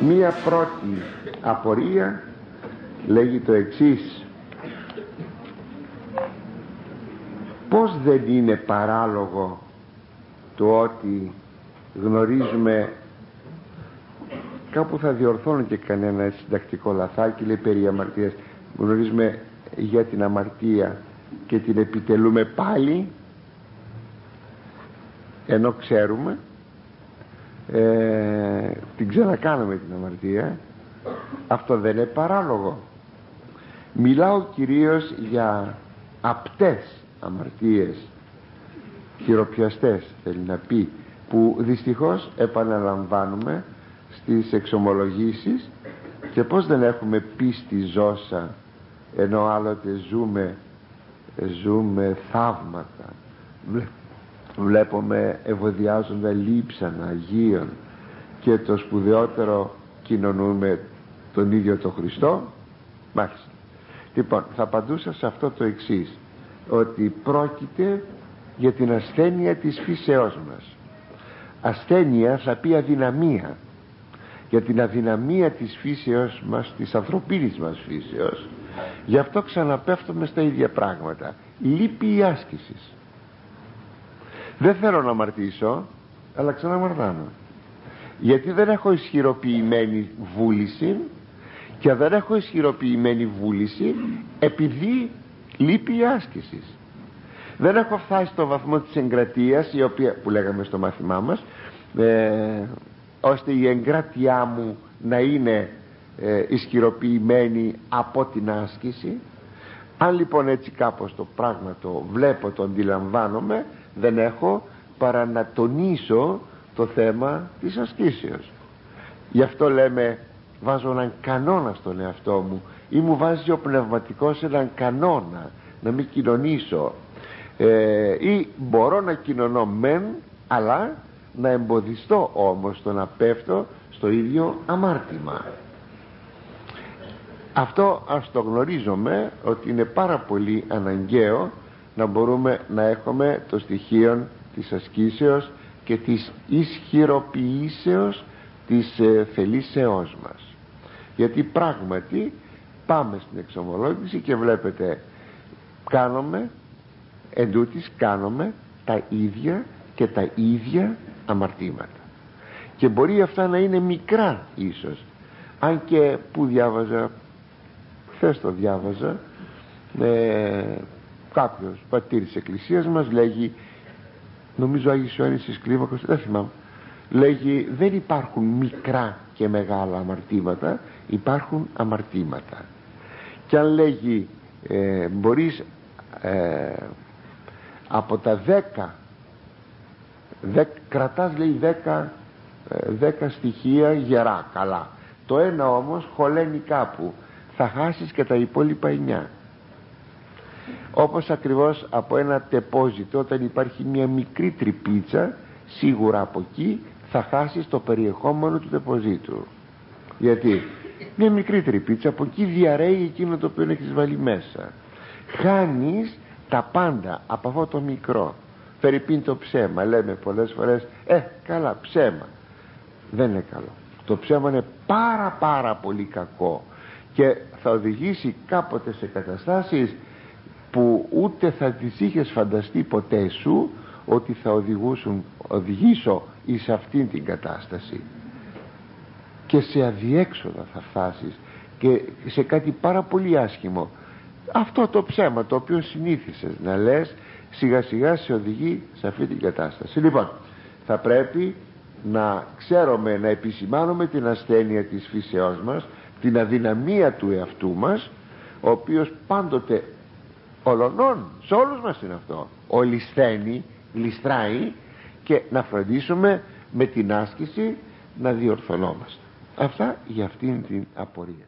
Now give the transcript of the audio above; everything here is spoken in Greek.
μία πρώτη απορία λέγει το εξής. Πως δεν είναι παράλογο το ότι γνωρίζουμε κάπου θα διορθώνω και κανένα συντακτικό λαθάκι λέει περί αμαρτίας. Γνωρίζουμε για την αμαρτία και την επιτελούμε πάλι ενώ ξέρουμε ε, την ξανακάνουμε την αμαρτία. Αυτό δεν είναι παράλογο. Μιλάω κυρίως για απτές αμαρτίες χειροπιαστές θέλει να πει που δυστυχώς επαναλαμβάνουμε στις εξομολογήσεις και πως δεν έχουμε πίστη ζώσα ενώ άλλοτε ζούμε ζούμε θαύματα βλέπουμε ευωδιάζοντα λείψανα Αγίων και το σπουδαιότερο κοινωνούμε τον ίδιο τον Χριστό. Μάλιστα. Λοιπόν θα απαντούσα σε αυτό το εξής ότι πρόκειται για την ασθένεια της φύσεώς μας. Ασθένεια θα πει αδυναμία για την αδυναμία της φύσεως μας της ανθρωπίνης μας φύσεως. Γι' αυτό ξαναπέφτουμε στα ίδια πράγματα. Λείπει η άσκησης δεν θέλω να αμαρτήσω αλλά ξαναμαρτάνω. Γιατί δεν έχω ισχυροποιημένη βούληση και δεν έχω ισχυροποιημένη βούληση επειδή λείπει η άσκησης. Δεν έχω φτάσει στο βαθμό της εγκρατείας η οποία, που λέγαμε στο μάθημά μας ε, ώστε η εγκράτειά μου να είναι ε, ισχυροποιημένη από την άσκηση. Αν λοιπόν έτσι κάπως το πράγμα το βλέπω, το αντιλαμβάνομαι δεν έχω παρά να τονίσω το θέμα της ασκήσεως. Γι' αυτό λέμε βάζω έναν κανόνα στον εαυτό μου. Ή μου βάζει ο πνευματικός έναν κανόνα να μην κοινωνήσω. Ε, ή μπορώ να κοινωνώ μεν αλλά να εμποδιστώ όμως το να πέφτω στο ίδιο αμάρτημα. Αυτό ας το γνωρίζουμε ότι είναι πάρα πολύ αναγκαίο να μπορούμε να έχουμε το στοιχείο της ασκήσεως και της ισχυροποιήσεως της ε, θελήσεώς μας. Γιατί πράγματι πάμε στην εξομολόγηση και βλέπετε κάνουμε εντούτοις κάνουμε τα ίδια και τα ίδια αμαρτήματα. Και μπορεί αυτά να είναι μικρά ίσως. Αν και που διάβαζα χθες το διάβαζα ε, κάποιος πατήρ της εκκλησίας μας λέγει νομίζω Άγιος Ιωάννης της Κλίμακος δεν θυμάμαι λέγει δεν υπάρχουν μικρά και μεγάλα αμαρτήματα υπάρχουν αμαρτήματα. Και αν λέγει ε, μπορείς ε, από τα δέκα δεκ, κρατάς λέει δέκα, ε, δέκα στοιχεία γερά καλά. Το ένα όμως χωλαίνει κάπου θα χάσεις και τα υπόλοιπα εννιά όπως ακριβώς από ένα τεπόζιτο όταν υπάρχει μια μικρή τρυπίτσα σίγουρα από εκεί θα χάσεις το περιεχόμενο του τεποζίτου γιατί; Μια μικρή τρυπίτσα από εκεί διαρρέει εκείνο το οποίο έχεις βάλει μέσα. Χάνεις τα πάντα από αυτό το μικρό. Φερρυπίν το ψέμα. Λέμε πολλές φορές ε καλά ψέμα δεν είναι καλό. Το ψέμα είναι πάρα πάρα πολύ κακό και θα οδηγήσει κάποτε σε καταστάσεις που ούτε θα τις είχες φανταστεί ποτέ σου ότι θα οδηγούσουν, οδηγήσω εις αυτήν την κατάσταση. Και σε αδιέξοδα θα φτάσεις και σε κάτι πάρα πολύ άσχημο. Αυτό το ψέμα το οποίο συνήθισες να λες σιγά σιγά σε οδηγεί σε αυτή την κατάσταση. Λοιπόν θα πρέπει να ξέρουμε να επισημάνουμε την ασθένεια της φύσεώς μας την αδυναμία του εαυτού μας ο οποίος πάντοτε ολονών σε όλους μας είναι αυτό. Ο λησθένει, ληστράει και να φροντίσουμε με την άσκηση να διορθωνόμαστε. Αυτά για αυτήν την απορία